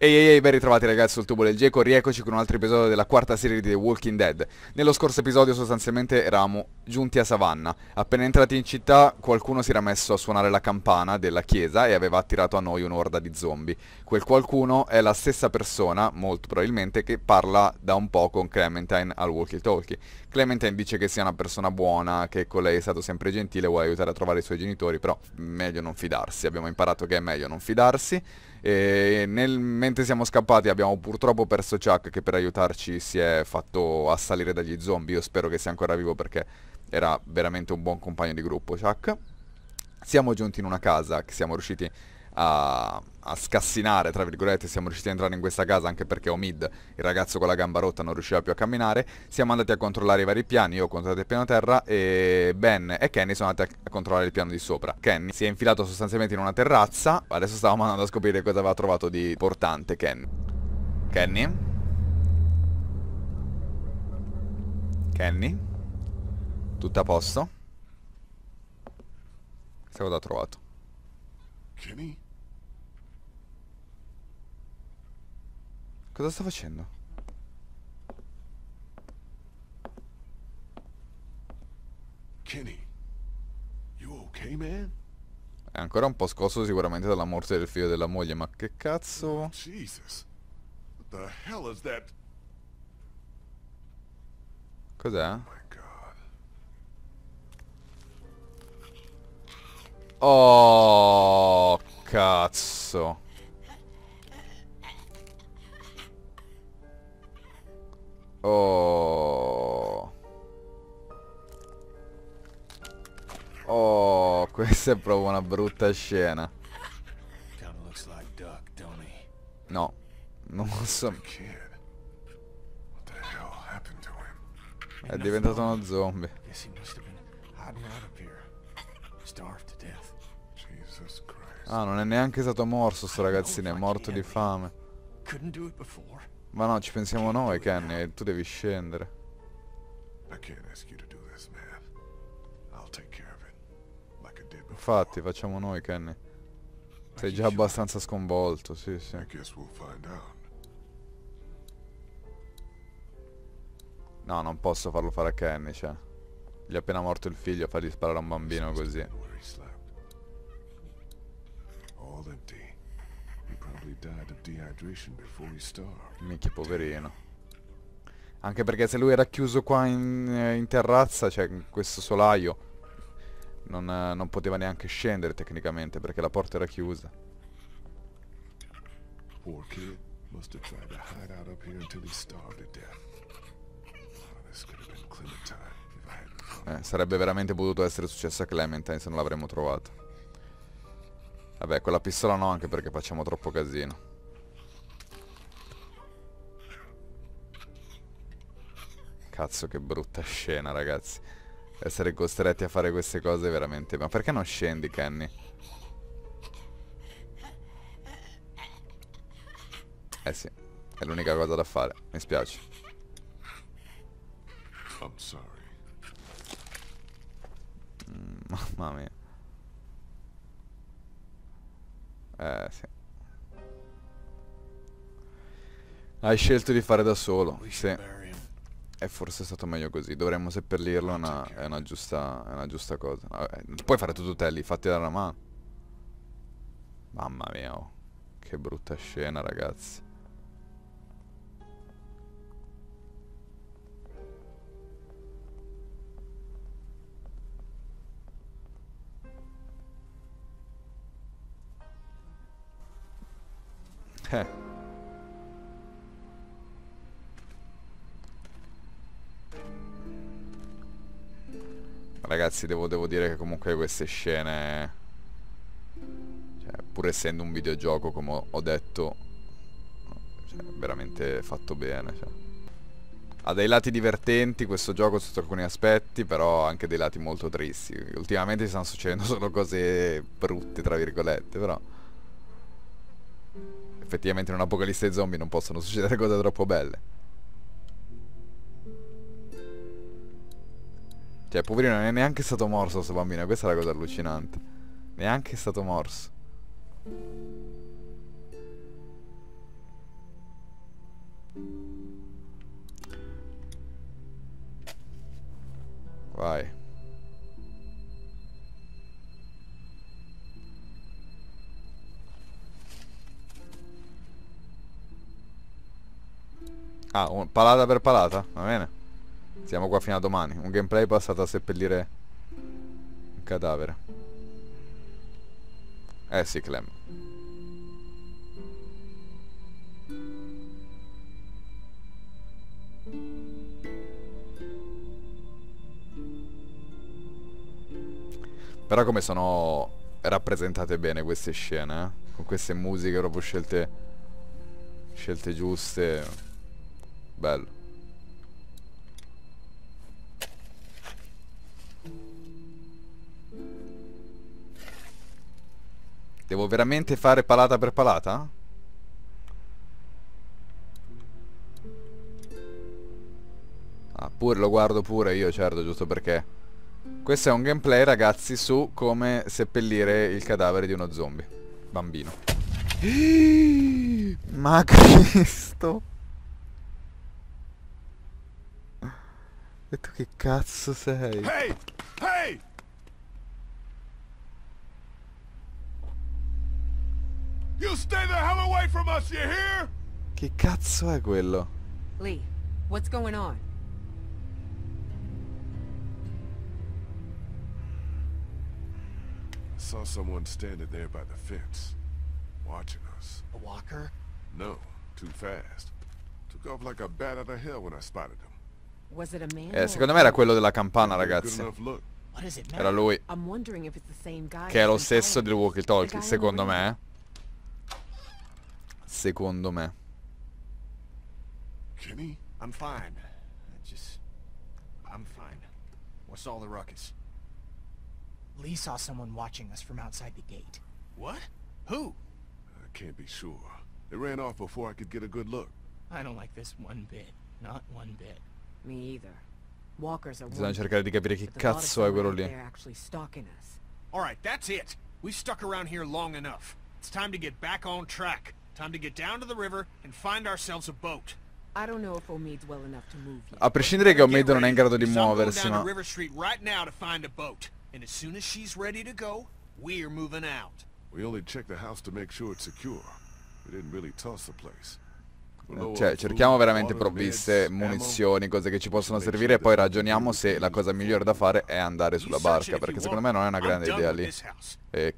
Ehi ehi ehi, ben ritrovati ragazzi sul tubo del Geco, rieccoci con un altro episodio della quarta serie di The Walking Dead. Nello scorso episodio sostanzialmente eravamo giunti a Savannah. Appena entrati in città qualcuno si era messo a suonare la campana della chiesa e aveva attirato a noi un'orda di zombie. Quel qualcuno è la stessa persona, molto probabilmente, che parla da un po' con Clementine al walkie talkie. Clementine dice che sia una persona buona, che con lei è stato sempre gentile, vuole aiutare a trovare i suoi genitori, però meglio non fidarsi. Abbiamo imparato che è meglio non fidarsi. E nel, mentre siamo scappati abbiamo purtroppo perso Chuck che per aiutarci si è fatto assalire dagli zombie. Io spero che sia ancora vivo perché era veramente un buon compagno di gruppo Chuck. Siamo giunti in una casa che siamo riusciti a, a, scassinare, tra virgolette, siamo riusciti a entrare in questa casa anche perché Omid, il ragazzo con la gamba rotta, non riusciva più a camminare. Siamo andati a controllare i vari piani, io ho controllato il piano terra e Ben e Kenny sono andati a controllare il piano di sopra. Kenny si è infilato sostanzialmente in una terrazza, adesso stavamo andando a scoprire cosa aveva trovato di importante Kenny. Kenny? Kenny? Tutto a posto? Sai cosa ha trovato? Kenny? Cosa sta facendo? Kenny? You okay, man? È ancora un po' scosso sicuramente dalla morte del figlio della moglie, ma che cazzo... Jesus. What the hell is that? Cos'è? God. Oh, cazzo. Oh. Oh, questa è proprio una brutta scena. No, non so. To him? È diventato uno zombie. Ah, non è neanche stato morso sto ragazzino, è morto di fame. Couldn't do it before. Ma no, ci pensiamo noi, Kenny, tu devi scendere. Infatti, facciamo noi, Kenny. Sei già abbastanza sconvolto, sì, sì. No, non posso farlo fare a Kenny, cioè. Gli è appena morto il figlio, fargli sparare a un bambino così. All empty. He probably died of dehydration before he starved. Minchia, poverino. Anche perché se lui era chiuso qua in, eh, in terrazza, cioè in questo solaio, non, eh, non poteva neanche scendere tecnicamente perché la porta era chiusa. Poor kid. Must have tried to hide out up here until he starved to death. Oh, this could have been Clementine if I hadn't found Eh, sarebbe veramente potuto essere successo a Clementine se non l'avremmo trovato. Vabbè, quella pistola no, anche perché facciamo troppo casino. Cazzo che brutta scena, ragazzi. Essere costretti a fare queste cose veramente... Ma perché non scendi, Kenny? Eh sì, è l'unica cosa da fare. Mi spiace. I'm sorry. Mm, Mamma mia. Eh sì. Hai scelto di fare da solo, sì. E forse è stato meglio così. Dovremmo seppellirlo, è una, è una giusta, è una giusta cosa. Vabbè, non puoi fare tutto te lì, fatti dare una mano. Mamma mia, oh. Che brutta scena, ragazzi. Eh. Ragazzi, devo, devo dire che comunque queste scene... Cioè, pur essendo un videogioco, come ho- detto... Cioè, veramente fatto bene, cioè. Ha dei lati divertenti questo gioco sotto alcuni aspetti, però anche dei lati molto tristi. Ultimamente stanno succedendo solo cose brutte, tra virgolette, però effettivamente in un un'apocalisse zombie non possono succedere cose troppo belle. Cioè, poverino, non è neanche stato morso questo bambino, questa è la cosa allucinante. Neanche è stato morso. Vai. Ah, un- palata per palata, va bene. Siamo qua fino a domani. Un gameplay passato a seppellire un cadavere. Eh sì, Clem. Però come sono rappresentate bene queste scene, eh? Con queste musiche proprio scelte scelte giuste. Bello. Devo veramente fare palata per palata? Ah, pure lo guardo pure io, certo, giusto perché. Questo è un gameplay, ragazzi, su come seppellire il cadavere di uno zombie. Bambino. Ma Cristo. E tu che cazzo sei? Hey! Hey! You stay the hell away from us, you hear? Che cazzo è quello? Lee, what's going on? I saw someone standing there by the fence, watching us. A walker? No, too fast. Took off like a bat out of hell when I spotted him. Eh, secondo a me era quello della campana, ragazzi. enough look. What does it matter? Era lui. I'm wondering if it's the same guy. Che è lo stesso del walkie talkie, secondo me. Secondo me. Kenny? I'm fine. I just... I'm fine. What's all the ruckus? Lee saw someone watching us from outside the gate. What? Who? I can't be sure. They ran off before I could get a good look. I don't like this one bit. Not one bit. Me either. Walkers are Bisogna one cercare di capire chi but the thought of cazzo è quello lì. actually stalking us. Alright, that's it. We've stuck around here long enough. It's time to get back on track. Time to get down to the river and find ourselves a boat. I don't know if Omid's well enough to move yet. A prescindere che Get Omid non è in grado di ready, 'cause I'm going muoversi, down to ma... River Street right now to find a boat. And as soon as she's ready to go, we're moving out. We only checked the house to make sure it's secure. We didn't really toss the place. Cioè, cerchiamo veramente provviste, meds, munizioni, cose che ci possono servire e poi ragioniamo se la cosa migliore da fare è andare sulla barca, perché secondo me non è una grande idea lì. Eh,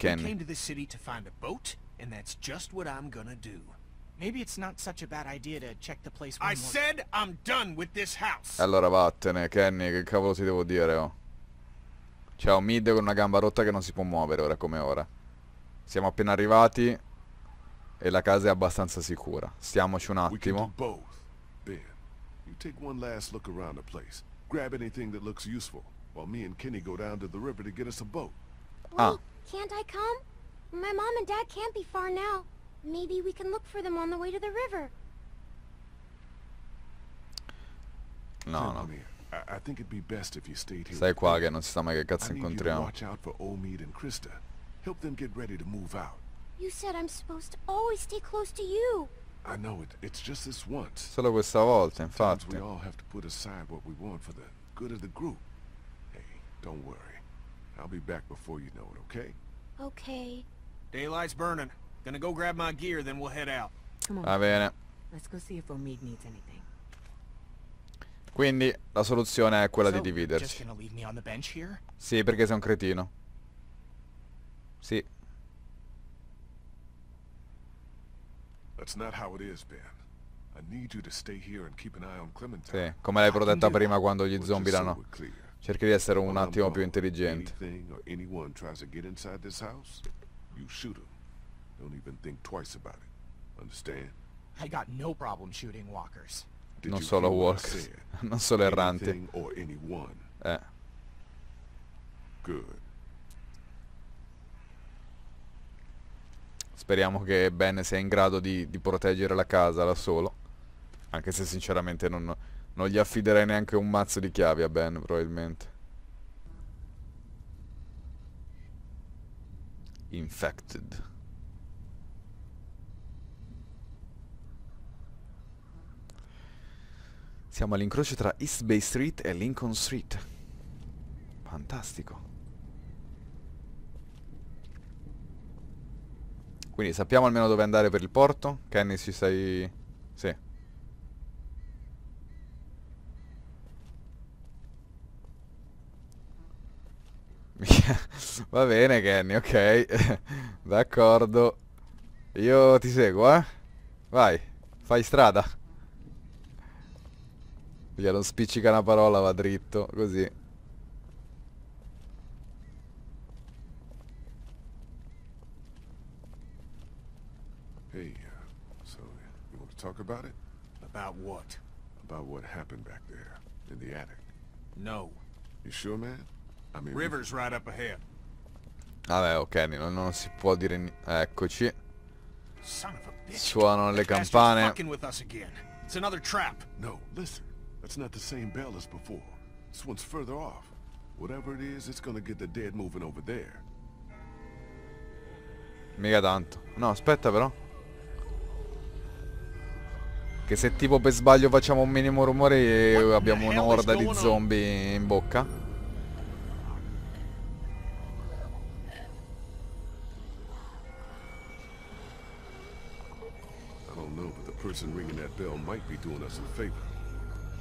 house. Allora vattene, Kenny, che cavolo ti devo dire, oh. C'è un mid con una gamba rotta che non si può muovere ora come ora. Siamo appena arrivati e la casa è abbastanza sicura. Stiamoci un attimo. you take one last look around the place. Grab anything that looks useful, while me and Kenny go down to the river to get us a boat. Ah. Wait, can't I come? My mom and dad can't be far now. Maybe we can look for them on the way to the river. No, no. I, I think it'd be best if you stayed here. Stai qua che non si sa mai che cazzo incontriamo. watch out for Omid and Krista. Help them get ready to move out. You said I'm supposed to always stay close to you. I know it. It's just this once. Solo questa volta, Sometimes infatti. we all have to put aside what we want for the good of the group. Hey, don't worry. I'll be back before you know it, okay? Okay. Daylight's burning. Gonna go grab my gear, then we'll head out. Come on. Va bene. Let's go see if Omid needs anything. Quindi la soluzione è quella di So, Just dividerci. gonna leave me on the bench here? Sì, perché sei un cretino. Sì. That's not how it is, Ben. I need you to stay here and keep an eye on Clementine. Sì, come l'hai protetta prima quando gli zombie l'hanno... Cerchi di essere un attimo più intelligente. Anything or anyone tries to get inside this house, you shoot them. Don't even think twice about it. Understand? I got no problem shooting walkers. Non solo walkers, non solo erranti. Eh. Good. Speriamo che Ben sia in grado di, di proteggere la casa da solo. Anche se sinceramente non, non gli affiderei neanche un mazzo di chiavi a Ben, probabilmente. Infected. Siamo all'incrocio tra East Bay Street e Lincoln Street. Fantastico. Quindi sappiamo almeno dove andare per il porto? Kenny ci sei... Sì. Va bene Kenny, ok. D'accordo. Io ti seguo, eh? Vai, fai strada. Via, non spiccica una parola, va dritto, così. Talk about it? About what? About what happened back there in the attic? No. You sure, man? I mean, River's right up ahead. Vabbè, ok, non, non si può dire... ni- Eccoci. Son of a bitch. Suonano le That campane. fucking with us again. It's another trap. No, listen. That's not the same bell as before. This one's further off. Whatever it is, it's gonna get the dead moving over there. Mica tanto. No, aspetta però. Che se tipo per sbaglio facciamo un minimo rumore e the abbiamo un'orda di zombie in bocca.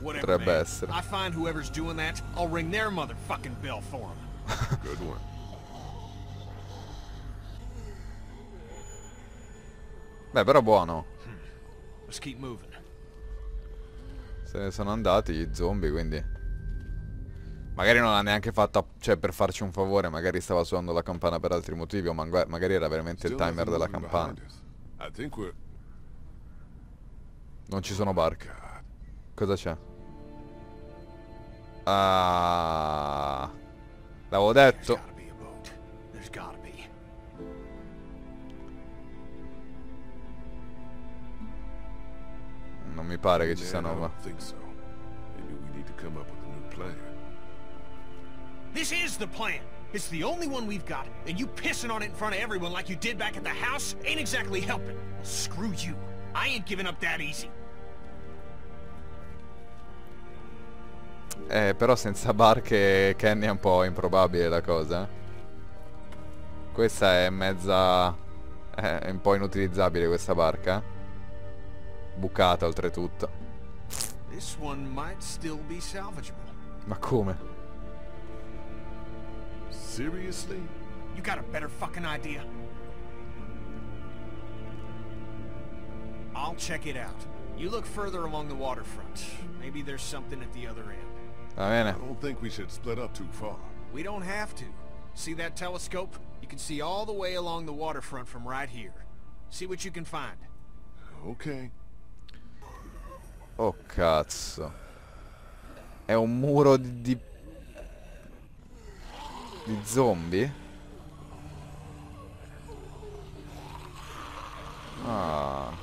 Potrebbe essere. I find whoever's doing that, I'll ring their motherfucking bell for them. Good one. Beh, però buono. Let's keep moving. Se ne sono andati gli zombie, quindi... Magari non l'ha neanche fatta, cioè per farci un favore, magari stava suonando la campana per altri motivi, o magari era veramente il timer della campana. Non ci sono barche. Cosa c'è? Ah... L'avevo detto. Come up with a new plan. This is the plan. It's the only one we've got, and you pissing on it in front of everyone like you did back at the house ain't exactly helping. Well, screw you. I ain't giving up that easy. Eh, però senza barche Kenny è un po' improbabile la cosa. eh. Questa è mezza... È un po' inutilizzabile questa barca. Bucata oltretutto. This one might still be salvageable. Ma come? Seriously? You got a better fucking idea? I'll check it out. You look further along the waterfront. Maybe there's something at the other end. Va I bene. don't think we should split up too far. We don't have to. See that telescope? You can see all the way along the waterfront from right here. See what you can find. Okay. Oh cazzo. È un muro di... di... di zombie? Ah.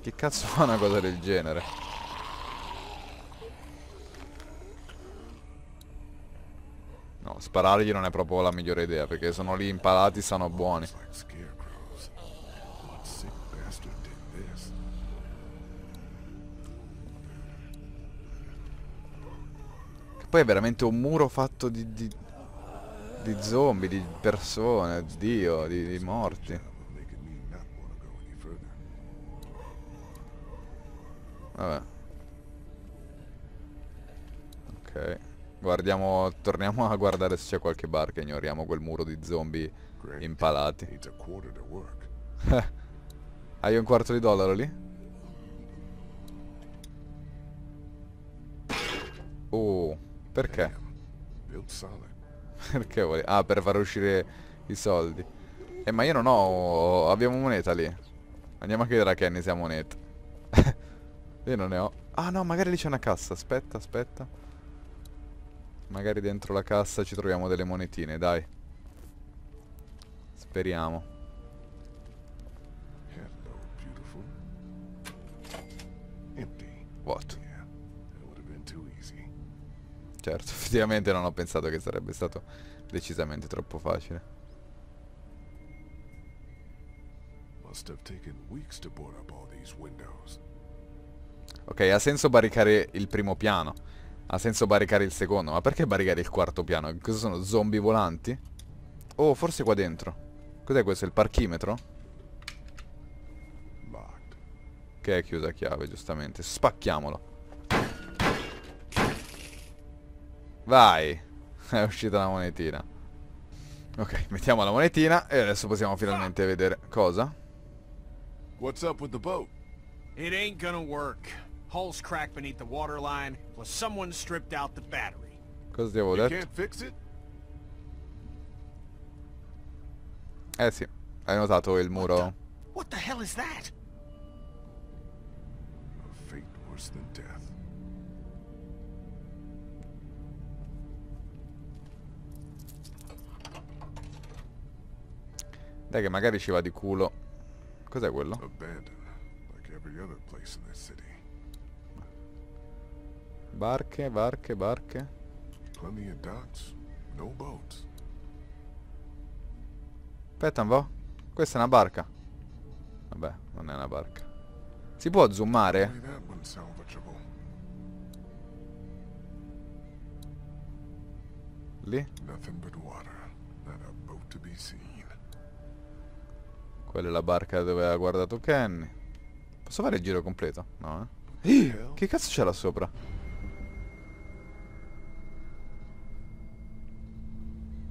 Che cazzo fa una cosa del genere? No, sparargli non è proprio la migliore idea perché sono lì impalati, sono buoni. Che poi è veramente un muro fatto di, di, di zombie, di persone, Dio, di, di morti. Vabbè. Ok. Guardiamo, torniamo a guardare se c'è qualche barca, ignoriamo quel muro di zombie impalati. Hai un quarto di dollaro lì? Oh, perché? Perché vuoi? Ah, per far uscire i soldi. Eh, ma io non ho... Abbiamo moneta lì. Andiamo a chiedere a Kenny se ha moneta. io non ne ho. Ah no, magari lì c'è una cassa. Aspetta, aspetta. Magari dentro la cassa ci troviamo delle monetine, dai. Speriamo. What? Certo, effettivamente non ho pensato che sarebbe stato decisamente troppo facile. Ok, ha senso barricare il primo piano. Ha senso barricare il secondo. Ma perché barricare il quarto piano? Cosa sono? Zombie volanti? Oh, forse qua dentro. Cos'è questo? Il parchimetro? Che è chiusa a chiave, giustamente. Spacchiamolo. Vai. È uscita la monetina. Ok, mettiamo la monetina e adesso possiamo finalmente vedere cosa. What's up with the boat? It ain't gonna work. Hull's cracked beneath the waterline, plus someone stripped out the battery. Cosa ti avevo You can't fix it? Eh sì, hai notato il muro? What the hell is that? A fate worse than death. Dai che magari ci va di culo. Cos'è quello? Abandoned, like every other place in this city. Barche, barche, barche. Plenty of docks, no boats. Aspetta un po'. Questa è una barca. Vabbè, non è una barca. Si può zoomare? Lì? Quella è la barca dove ha guardato Kenny. Posso fare il giro completo? No, eh? Che cazzo c'è là sopra?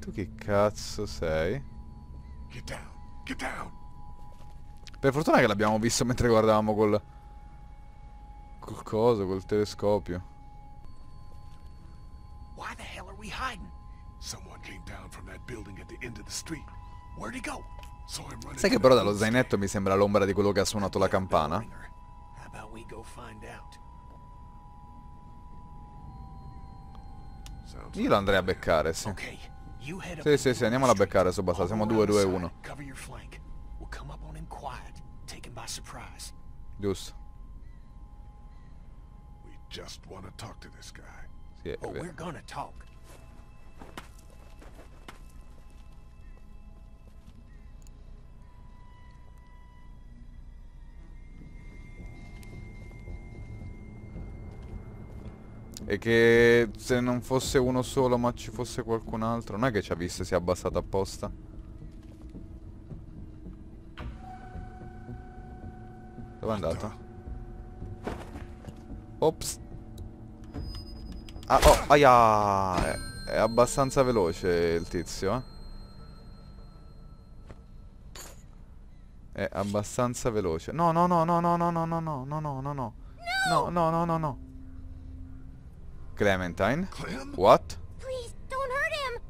Tu che cazzo sei? Get down! Get down! Per fortuna che l'abbiamo visto mentre guardavamo col... Col coso, col telescopio. Why the hell are we hiding? Someone came down from that building at the end of the street. Where'd he go? Saw him running Sai che però dallo zainetto mi sembra l'ombra di quello che ha suonato la campana? Ringer. How about we go find out? stand. Sounds Io lo andrei a beccare, sì. Okay, sì, sì, sì, andiamola a beccare su basta, siamo 2-2-1. Giusto. Sì, è vero. E che se non fosse uno solo ma ci fosse qualcun altro, non è che ci ha visto e si è abbassato apposta. Dove è andato? Ops. Ah, oh, aia! È, è abbastanza veloce il tizio, eh. È abbastanza veloce. No, no, no, no, no, no, no, no, no, no, no, no, no. No, no, no, no, no. Clementine? Clem? What? Please, don't hurt him!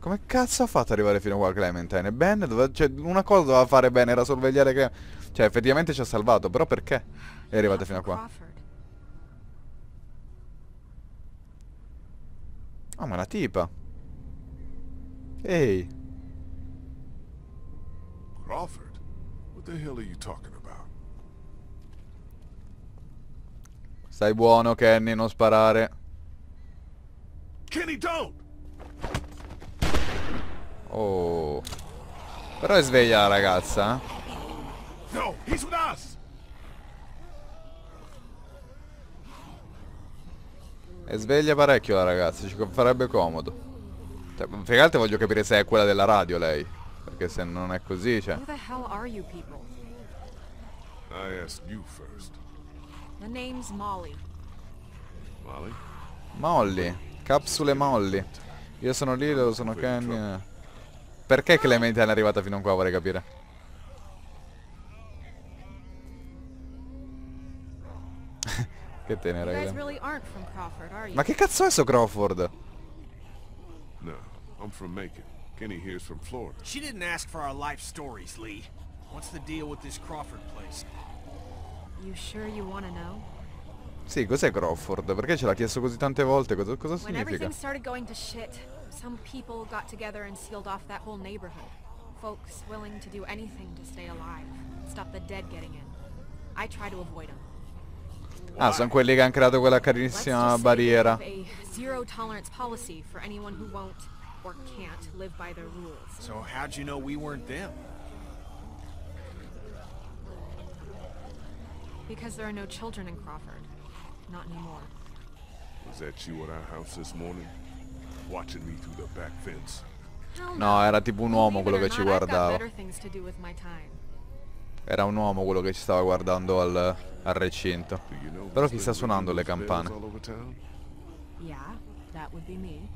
Come cazzo ha fatto arrivare fino a qua Clementine? Ben, dove- cioè, una cosa doveva fare bene, era sorvegliare Clem... Cioè, effettivamente ci ha salvato, però perché è arrivata fino a qua? Ah, ma una tipa. Ehi, Crawford? What the hell are you talking about? stai buono Kenny, non sparare. Kenny, don't! Oh. Però è sveglia la ragazza, eh? No, he's with us! È sveglia parecchio la ragazza, ci farebbe comodo. Cioè, più voglio capire se è quella della radio lei. Perché se non è così, cioè... Who the hell are you people? I asked you first. The name's Molly. Molly? Molly, capsule Molly. Io sono lì, loro sono Kenny. eh. Perché Clementine è arrivata fino a qua, vorrei capire. che tenera. Che-? Ma che cazzo è sto Crawford? No, I'm from Macon. Kenny here's from Florida. She didn't ask for our life stories, Lee. What's the deal with this Crawford place? You sure you want to know? Sì, cos'è Crawford? Perché ce l'ha chiesto così tante volte? Cosa, cosa When significa? everything started going to shit, some people got together and sealed off that whole neighborhood. Folks willing to do anything to stay alive, stop the dead getting in. I try to avoid them. Ah, sono quelli che hanno creato quella Let's carinissima just say they barriera. have a zero tolerance policy for anyone who won't or can't live by their rules. So how'd you know we weren't them? Because there are no children in Crawford. Not anymore. Was that you at our house this morning? Watching me through the back fence? No, era tipo un uomo quello it che ci guardava. Era un uomo quello che ci stava guardando al, al recinto. Però chi sta suonando le campane? Yeah, that would be me.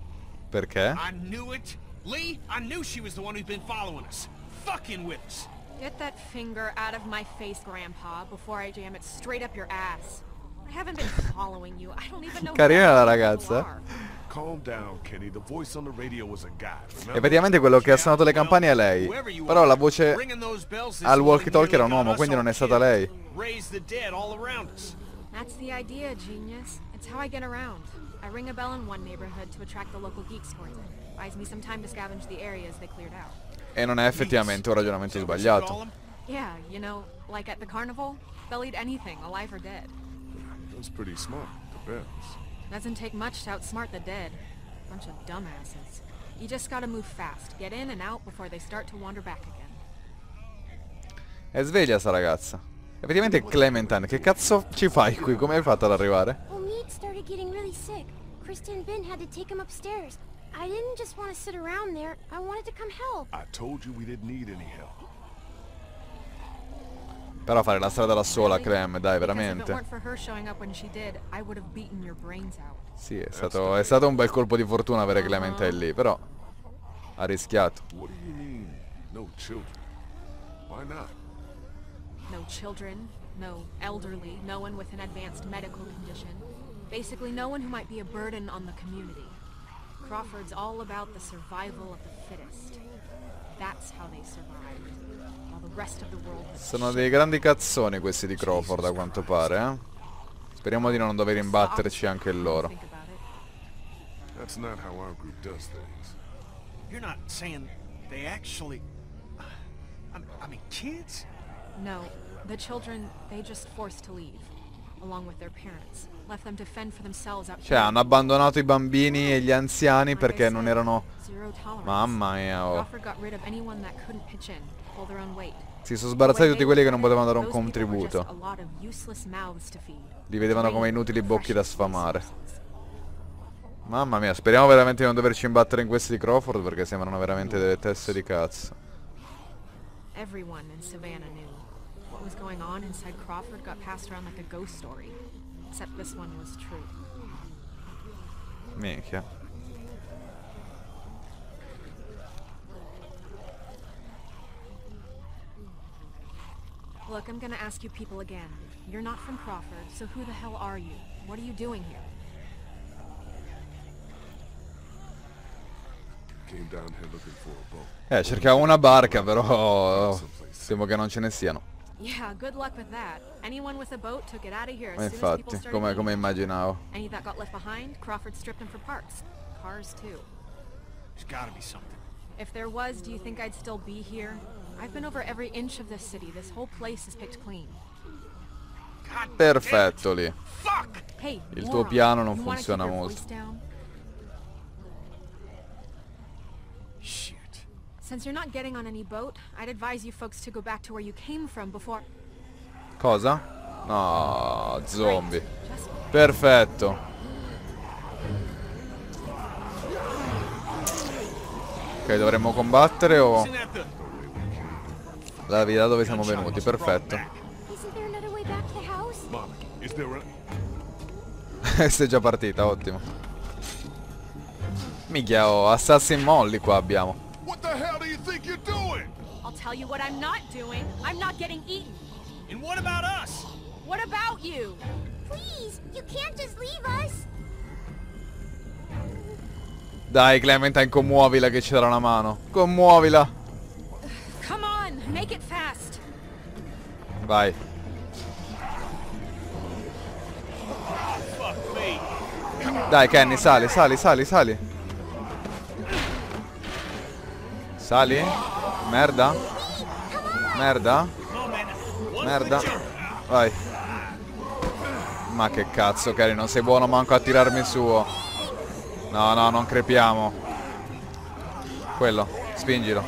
Perché? I knew it. Lee, I knew she was the one who'd been following us. Fucking with us. Get that finger out of my face, Grandpa, before I jam it straight up your ass. I haven't been following you. I don't even know Carina la ragazza. people are. Calm down, Kenny. The voice on the radio was a guy. remember? Effettivamente quello che ha suonato le campane è lei. Però la voce al morning walkie-talkie era un uomo, quindi non è stata lei. That's the idea, genius. It's how I get around. I ring a bell in one neighborhood to attract the local geeks towards it. Buys me some time to scavenge the areas they cleared out. E non è effettivamente un ragionamento So we should call sbagliato. Yeah, you know, like at the carnival, they'll eat anything, alive or dead. That's pretty smart. The bells. Doesn't take much to outsmart the dead. Bunch of dumbasses. You just gotta move fast, get in and out before they start to wander back again. È sveglia sta ragazza. Effettivamente Clementine, che cazzo ci fai qui? Come hai fatto ad arrivare? Well, Mead started getting really sick. Krista and Ben had to take him upstairs. I didn't just want to sit around there. I wanted to come help. I told you we didn't need any help. Però fare la strada da sola, Clem, dai, veramente. Sì, è stato, è stato un bel colpo di fortuna avere Clementine lì, però ha rischiato. What do you mean, no children? Why not? No children, no elderly, no one with an advanced medical condition. Basically no one who might be a burden on the community. Crawford's all about the survival of the fittest. That's how they survived. While the rest of the world Sono dei grandi cazzoni questi di Crawford a quanto pare, eh. Speriamo di non dover imbatterci anche loro. That's not how our group does things. You're not saying they actually... I mean, kids? No, the children, they just forced to leave. Along with their parents. Left them to fend for themselves out Cioè, hanno abbandonato i bambini e gli anziani perché non erano... Mamma mia, oh. Si sono sbarazzati tutti quelli che non potevano dare un contributo. Li vedevano come inutili bocchi da sfamare. Mamma mia, speriamo veramente di non doverci imbattere in questi di Crawford perché sembrano veramente delle teste di cazzo. Everyone in Savannah. What was going on inside Crawford got passed around like a ghost story. Except this one was true. Minchia. Look, I'm gonna ask you people again. You're not from Crawford, so who the hell are you? What are you doing here? Came down here looking for a boat. Eh, cercavo una barca, però... Temo che non ce ne siano. Yeah, good luck with that. Anyone with a boat took it out of here Ma as soon as people infatti, started come, needing come them. immaginavo. Any that got left behind, Crawford stripped them for parts. Cars, too. There's gotta be something. If there was, do you think I'd still be here? I've been over every inch of this city. This whole place is picked clean. God. Perfetto lì. Fuck! Hey, Il tuo piano non funziona molto. Since you're not getting on any boat, I'd advise you folks to go back to where you came from before... Cosa? No, zombie. Perfetto. Ok, dovremmo combattere o... La via da dove siamo venuti, perfetto. Sei già partita, ottimo. Minchia, oh, Assassin Molly qua abbiamo. What the hell do you think you're doing? I'll tell you what I'm not doing. I'm not getting eaten. And what about us? What about you? Please, you can't just leave us. Dai Clementine, commuovila che ci darà una mano. Commuovila. Come on, make it fast. Vai. Dai Kenny, sali, sali, sali, sali. Sali? Merda? Merda? Merda. Vai. Ma che cazzo, Cari, non sei buono manco a tirarmi su. No, no, non crepiamo. Quello, spingilo.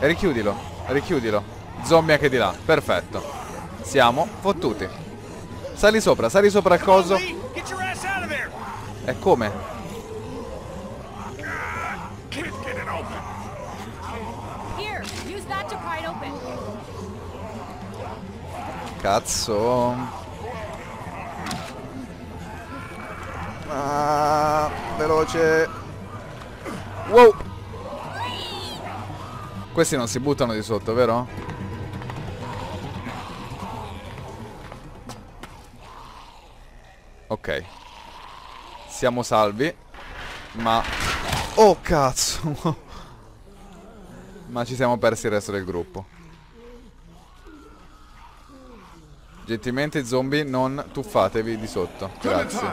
E richiudilo, richiudilo. Zombie anche di là, perfetto. Siamo fottuti. Sali sopra, sali sopra il coso. E come? Open. Cazzo. Ah, veloce. Wow. Questi non si buttano di sotto, vero? Siamo salvi. Ma... Oh, cazzo. ma ci siamo persi il resto del gruppo. Gentilmente zombie non tuffatevi di sotto. Grazie.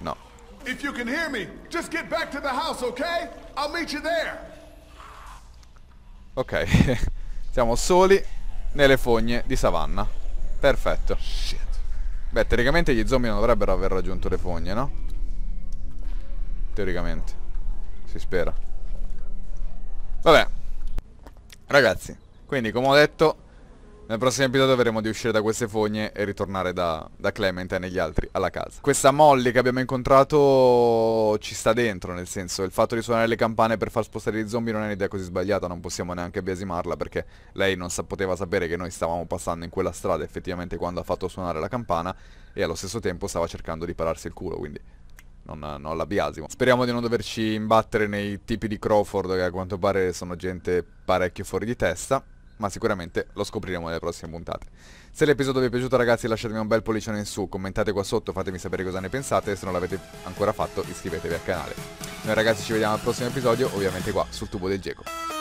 No. If you can hear me, just get back to the house, okay? I'll meet you there. Ok. Siamo soli nelle fogne di savanna. Perfetto. Shit. Beh, teoricamente gli zombie non dovrebbero aver raggiunto le fogne, no? Teoricamente. Si spera. Vabbè. Ragazzi, quindi come ho detto, nel prossimo episodio vedremo di uscire da queste fogne e ritornare da, da Clementine e gli altri alla casa. Questa Molly che abbiamo incontrato ci sta dentro, nel senso, il fatto di suonare le campane per far spostare gli zombie non è un'idea così sbagliata, non possiamo neanche biasimarla perché lei non sa- poteva sapere che noi stavamo passando in quella strada effettivamente quando ha fatto suonare la campana e allo stesso tempo stava cercando di pararsi il culo, quindi non, non la biasimo. Speriamo di non doverci imbattere nei tipi di Crawford che a quanto pare sono gente parecchio fuori di testa, ma sicuramente lo scopriremo nelle prossime puntate. Se l'episodio vi è piaciuto ragazzi lasciatemi un bel pollicione in su, commentate qua sotto, fatemi sapere cosa ne pensate e se non l'avete ancora fatto iscrivetevi al canale. Noi ragazzi ci vediamo al prossimo episodio, ovviamente qua sul tubo del Geco.